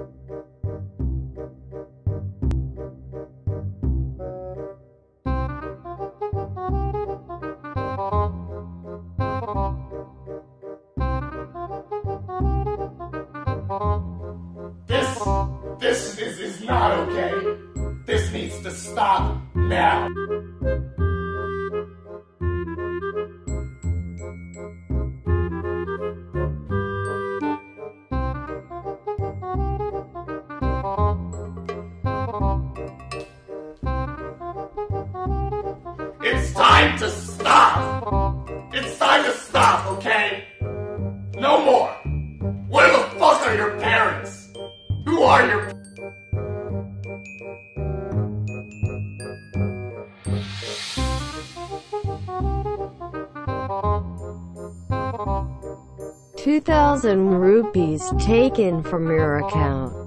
This, this is, is not okay. This needs to stop now. It's time to stop! It's time to stop, okay? No more! Where the fuck are your parents? Who are your Two thousand rupees taken from your account.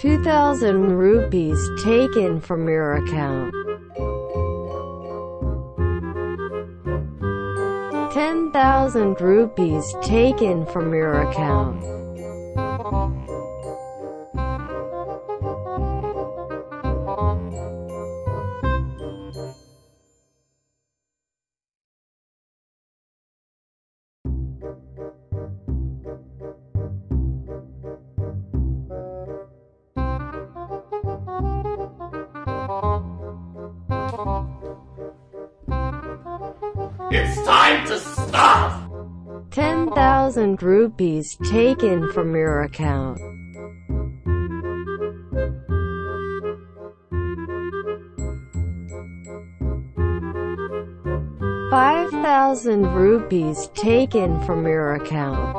Two thousand rupees taken from your account. Ten thousand rupees taken from your account. It's time to stop! Ten thousand rupees taken from your account. Five thousand rupees taken from your account.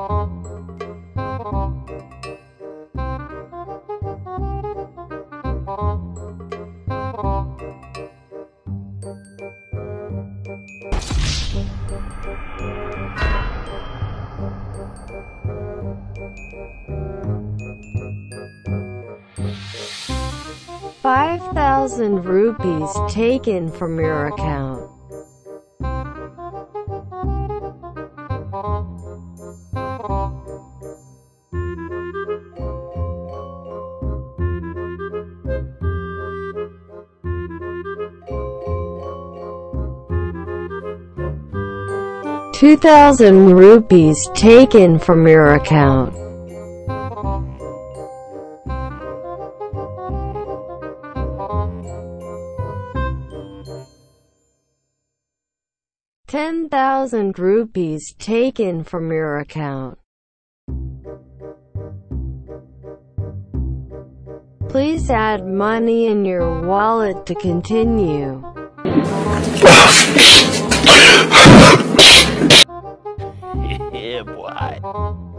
Five thousand rupees taken from your account. Two thousand rupees taken from your account. Ten thousand rupees taken from your account. Please add money in your wallet to continue. boy.